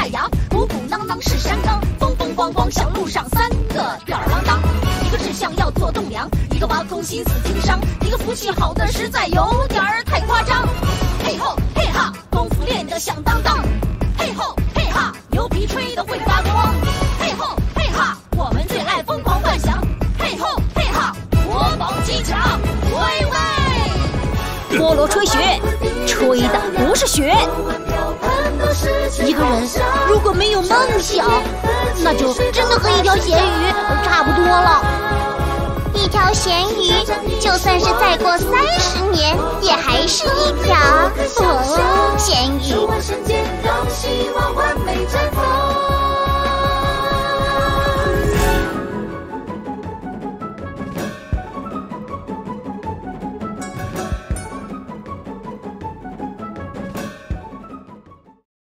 太阳，鼓鼓囊囊是山岗，风风光光小路上三个吊儿郎当，一个志向要做栋梁，一个挖空心思经商，一个福气好的实在有点儿太夸张。嘿吼嘿哈，功夫练得响当当，嘿吼嘿哈，牛皮吹得会发光，嘿吼嘿哈，我们最爱疯狂幻想，嘿吼嘿哈，国宝机甲，喂喂，菠萝吹雪，吹的不是雪。一个人如如果没有梦想那就真的和一条咸鱼差不多了。一条咸鱼就算是再过三十年也还是一条哦咸鱼。